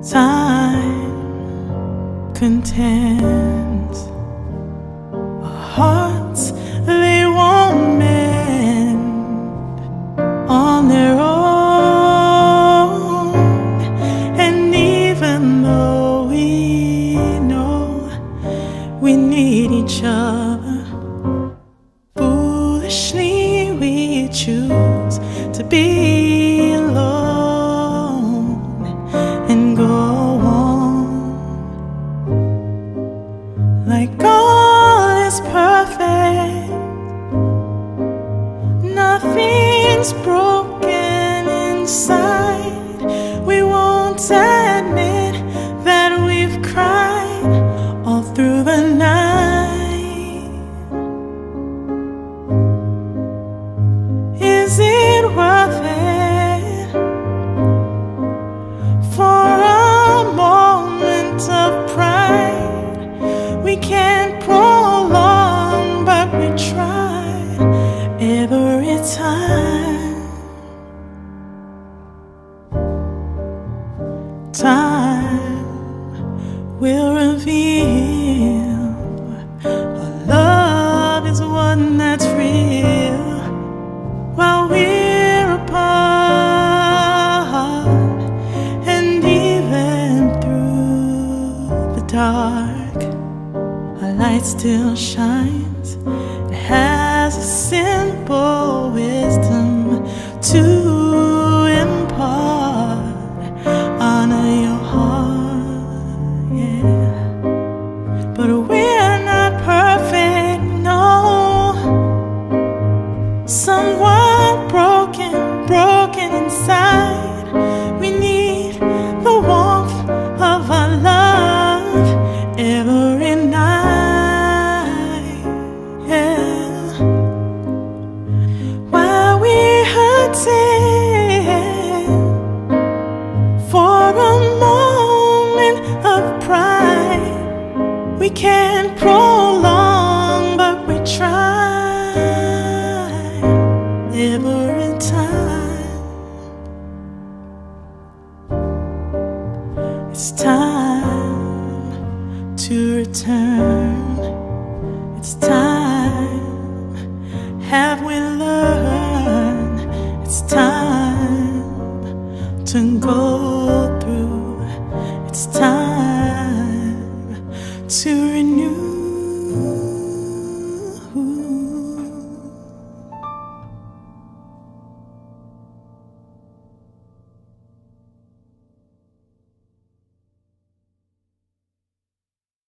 Time contends our hearts, they won't mend on their own. And even though we know we need each other, foolishly we choose to be like all is perfect. Nothing's broken inside. We won't admit Time will reveal our love is one that's real while we're apart, and even through the dark, our light still shines. Somewhat broken, broken inside. We need the warmth of our love every night. Yeah. While we're hurting for a moment of pride, we can't prolong, It's time to return. It's time. Have we learned? It's time to go through. It's time to renew.